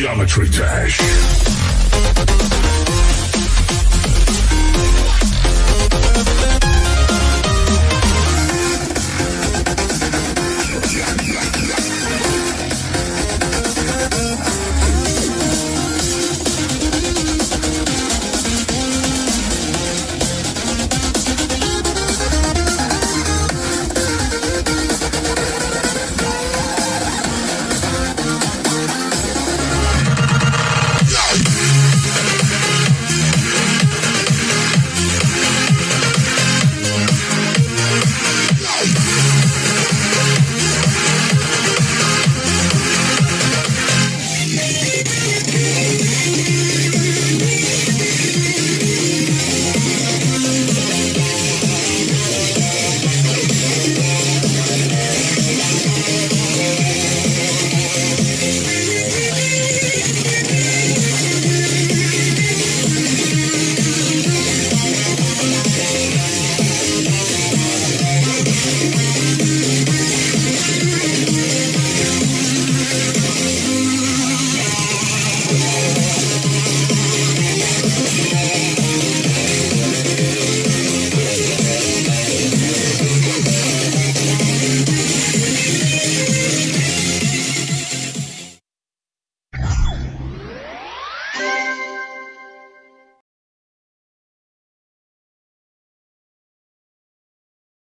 Geometry Dash.